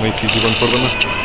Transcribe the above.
Wait, easy one for.